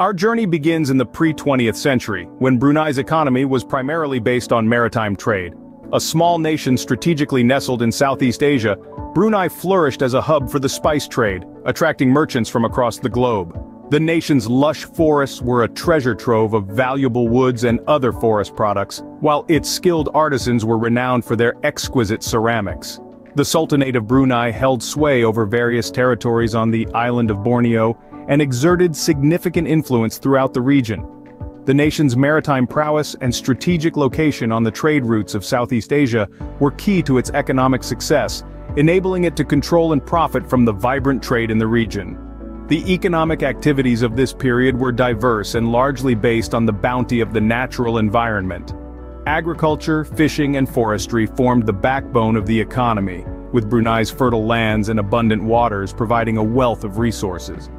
Our journey begins in the pre-20th century, when Brunei's economy was primarily based on maritime trade. A small nation strategically nestled in Southeast Asia, Brunei flourished as a hub for the spice trade, attracting merchants from across the globe. The nation's lush forests were a treasure trove of valuable woods and other forest products, while its skilled artisans were renowned for their exquisite ceramics. The Sultanate of Brunei held sway over various territories on the island of Borneo, and exerted significant influence throughout the region. The nation's maritime prowess and strategic location on the trade routes of Southeast Asia were key to its economic success, enabling it to control and profit from the vibrant trade in the region. The economic activities of this period were diverse and largely based on the bounty of the natural environment. Agriculture, fishing and forestry formed the backbone of the economy, with Brunei's fertile lands and abundant waters providing a wealth of resources.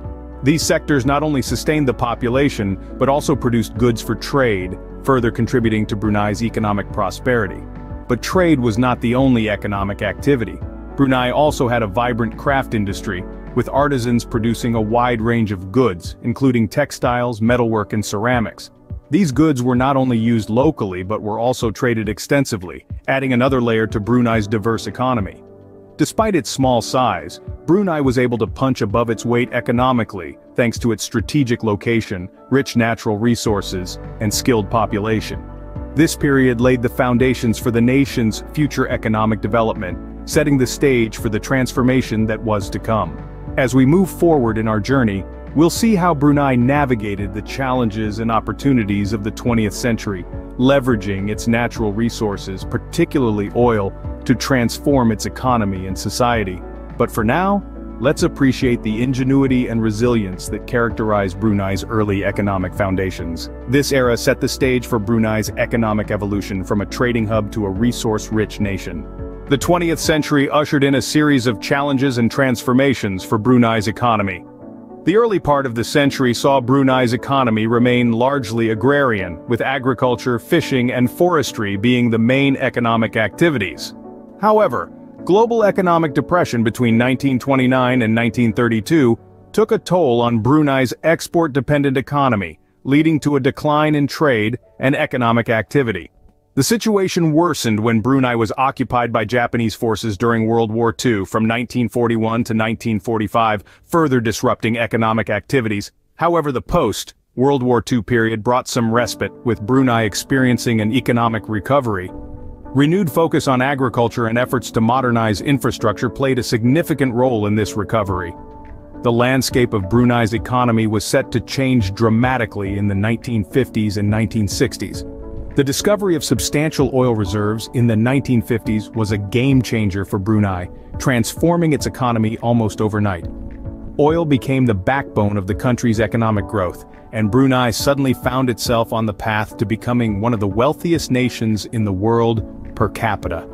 These sectors not only sustained the population, but also produced goods for trade, further contributing to Brunei's economic prosperity. But trade was not the only economic activity. Brunei also had a vibrant craft industry, with artisans producing a wide range of goods, including textiles, metalwork and ceramics. These goods were not only used locally but were also traded extensively, adding another layer to Brunei's diverse economy. Despite its small size, Brunei was able to punch above its weight economically, thanks to its strategic location, rich natural resources, and skilled population. This period laid the foundations for the nation's future economic development, setting the stage for the transformation that was to come. As we move forward in our journey, we'll see how Brunei navigated the challenges and opportunities of the 20th century, leveraging its natural resources, particularly oil, to transform its economy and society. But for now, let's appreciate the ingenuity and resilience that characterized Brunei's early economic foundations. This era set the stage for Brunei's economic evolution from a trading hub to a resource-rich nation. The 20th century ushered in a series of challenges and transformations for Brunei's economy. The early part of the century saw Brunei's economy remain largely agrarian, with agriculture, fishing and forestry being the main economic activities. However, global economic depression between 1929 and 1932 took a toll on Brunei's export-dependent economy, leading to a decline in trade and economic activity. The situation worsened when Brunei was occupied by Japanese forces during World War II from 1941 to 1945, further disrupting economic activities. However the post-World War II period brought some respite, with Brunei experiencing an economic recovery, Renewed focus on agriculture and efforts to modernize infrastructure played a significant role in this recovery. The landscape of Brunei's economy was set to change dramatically in the 1950s and 1960s. The discovery of substantial oil reserves in the 1950s was a game-changer for Brunei, transforming its economy almost overnight. Oil became the backbone of the country's economic growth, and Brunei suddenly found itself on the path to becoming one of the wealthiest nations in the world per capita.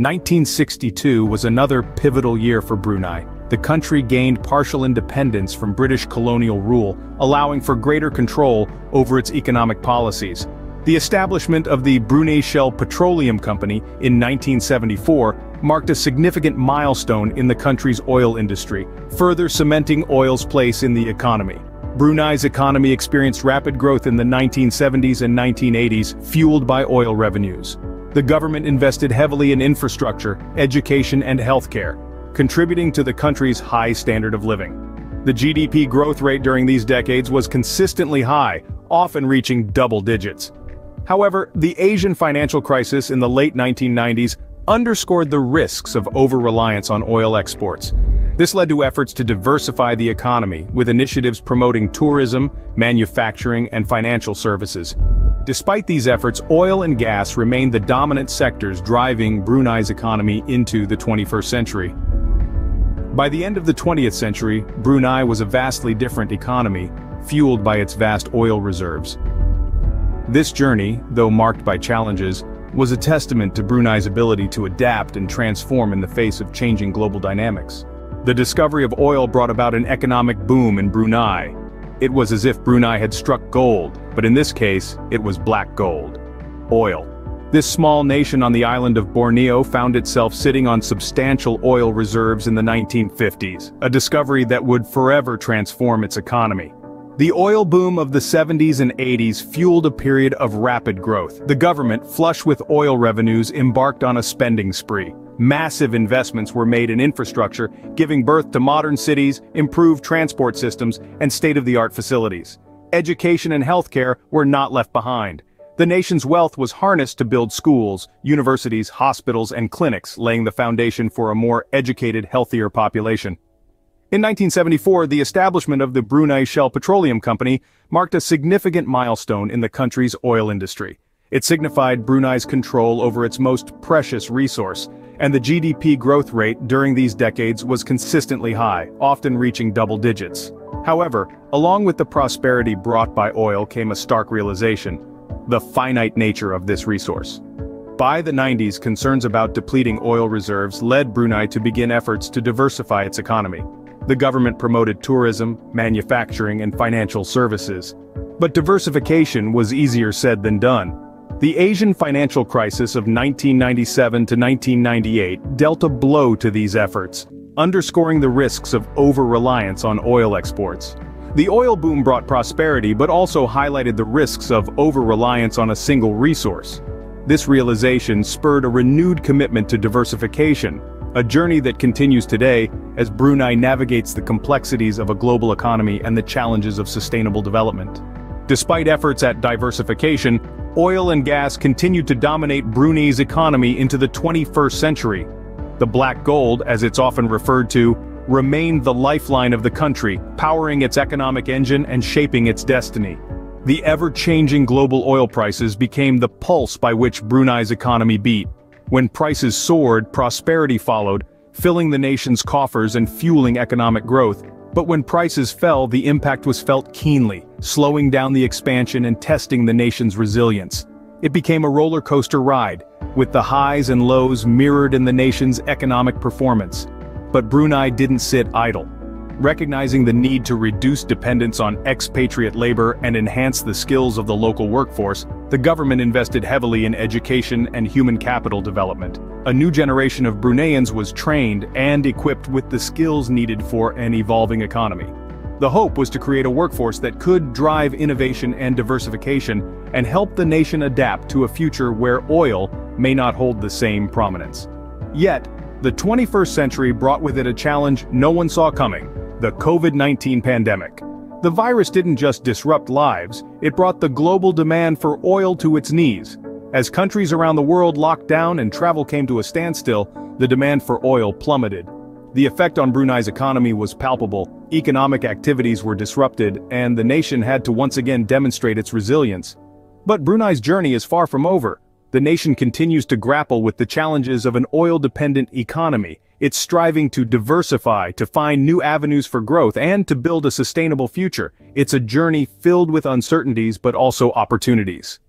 1962 was another pivotal year for Brunei. The country gained partial independence from British colonial rule, allowing for greater control over its economic policies. The establishment of the Brunei Shell Petroleum Company in 1974 marked a significant milestone in the country's oil industry, further cementing oil's place in the economy. Brunei's economy experienced rapid growth in the 1970s and 1980s, fueled by oil revenues. The government invested heavily in infrastructure, education and healthcare, contributing to the country's high standard of living. The GDP growth rate during these decades was consistently high, often reaching double digits. However, the Asian financial crisis in the late 1990s underscored the risks of over-reliance on oil exports. This led to efforts to diversify the economy, with initiatives promoting tourism, manufacturing and financial services. Despite these efforts, oil and gas remained the dominant sectors driving Brunei's economy into the 21st century. By the end of the 20th century, Brunei was a vastly different economy, fueled by its vast oil reserves. This journey, though marked by challenges, was a testament to Brunei's ability to adapt and transform in the face of changing global dynamics. The discovery of oil brought about an economic boom in Brunei, it was as if Brunei had struck gold, but in this case, it was black gold. Oil. This small nation on the island of Borneo found itself sitting on substantial oil reserves in the 1950s, a discovery that would forever transform its economy. The oil boom of the 70s and 80s fueled a period of rapid growth. The government, flush with oil revenues, embarked on a spending spree. Massive investments were made in infrastructure, giving birth to modern cities, improved transport systems, and state-of-the-art facilities. Education and healthcare were not left behind. The nation's wealth was harnessed to build schools, universities, hospitals, and clinics, laying the foundation for a more educated, healthier population. In 1974, the establishment of the Brunei Shell Petroleum Company marked a significant milestone in the country's oil industry. It signified Brunei's control over its most precious resource, and the GDP growth rate during these decades was consistently high, often reaching double digits. However, along with the prosperity brought by oil came a stark realization, the finite nature of this resource. By the 90s, concerns about depleting oil reserves led Brunei to begin efforts to diversify its economy. The government promoted tourism, manufacturing and financial services. But diversification was easier said than done. The Asian financial crisis of 1997 to 1998 dealt a blow to these efforts, underscoring the risks of over-reliance on oil exports. The oil boom brought prosperity but also highlighted the risks of over-reliance on a single resource. This realization spurred a renewed commitment to diversification, a journey that continues today as Brunei navigates the complexities of a global economy and the challenges of sustainable development. Despite efforts at diversification, oil and gas continued to dominate Brunei's economy into the 21st century. The black gold, as it's often referred to, remained the lifeline of the country, powering its economic engine and shaping its destiny. The ever-changing global oil prices became the pulse by which Brunei's economy beat. When prices soared, prosperity followed, filling the nation's coffers and fueling economic growth. But when prices fell, the impact was felt keenly, slowing down the expansion and testing the nation's resilience. It became a roller coaster ride, with the highs and lows mirrored in the nation's economic performance. But Brunei didn't sit idle. Recognizing the need to reduce dependence on expatriate labor and enhance the skills of the local workforce, the government invested heavily in education and human capital development. A new generation of Bruneians was trained and equipped with the skills needed for an evolving economy. The hope was to create a workforce that could drive innovation and diversification and help the nation adapt to a future where oil may not hold the same prominence. Yet, the 21st century brought with it a challenge no one saw coming, the COVID-19 pandemic. The virus didn't just disrupt lives, it brought the global demand for oil to its knees. As countries around the world locked down and travel came to a standstill, the demand for oil plummeted. The effect on Brunei's economy was palpable, economic activities were disrupted, and the nation had to once again demonstrate its resilience. But Brunei's journey is far from over. The nation continues to grapple with the challenges of an oil-dependent economy. It's striving to diversify, to find new avenues for growth, and to build a sustainable future. It's a journey filled with uncertainties but also opportunities.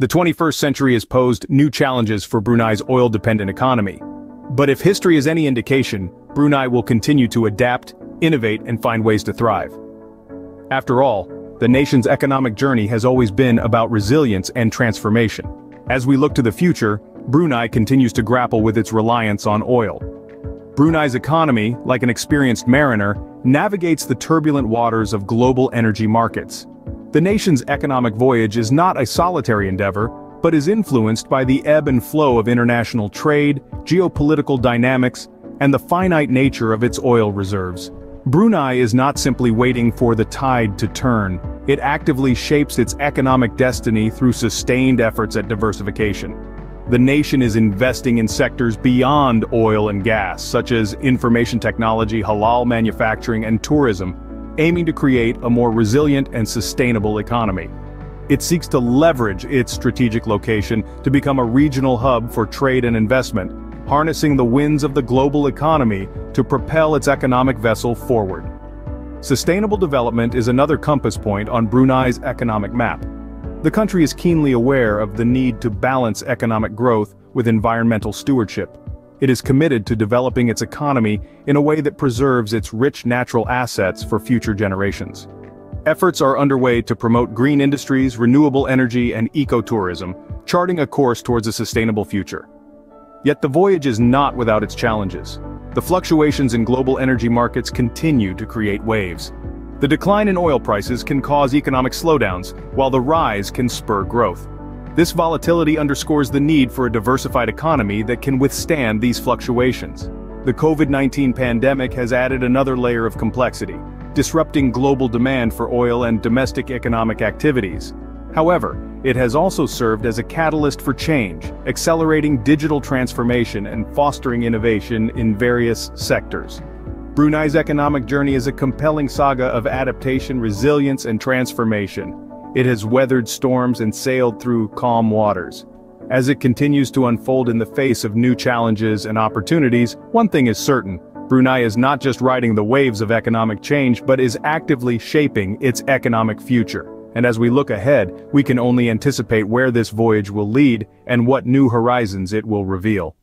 The 21st century has posed new challenges for Brunei's oil-dependent economy. But if history is any indication, Brunei will continue to adapt, innovate, and find ways to thrive. After all, the nation's economic journey has always been about resilience and transformation. As we look to the future, Brunei continues to grapple with its reliance on oil. Brunei's economy, like an experienced mariner, navigates the turbulent waters of global energy markets. The nation's economic voyage is not a solitary endeavor, but is influenced by the ebb and flow of international trade, geopolitical dynamics, and the finite nature of its oil reserves. Brunei is not simply waiting for the tide to turn, it actively shapes its economic destiny through sustained efforts at diversification. The nation is investing in sectors beyond oil and gas, such as information technology, halal manufacturing, and tourism, aiming to create a more resilient and sustainable economy. It seeks to leverage its strategic location to become a regional hub for trade and investment, harnessing the winds of the global economy to propel its economic vessel forward. Sustainable development is another compass point on Brunei's economic map. The country is keenly aware of the need to balance economic growth with environmental stewardship. It is committed to developing its economy in a way that preserves its rich natural assets for future generations. Efforts are underway to promote green industries, renewable energy, and ecotourism, charting a course towards a sustainable future. Yet the voyage is not without its challenges. The fluctuations in global energy markets continue to create waves. The decline in oil prices can cause economic slowdowns, while the rise can spur growth. This volatility underscores the need for a diversified economy that can withstand these fluctuations. The COVID-19 pandemic has added another layer of complexity, disrupting global demand for oil and domestic economic activities. However, it has also served as a catalyst for change, accelerating digital transformation and fostering innovation in various sectors. Brunei's economic journey is a compelling saga of adaptation, resilience and transformation. It has weathered storms and sailed through calm waters. As it continues to unfold in the face of new challenges and opportunities, one thing is certain, Brunei is not just riding the waves of economic change but is actively shaping its economic future. And as we look ahead, we can only anticipate where this voyage will lead and what new horizons it will reveal.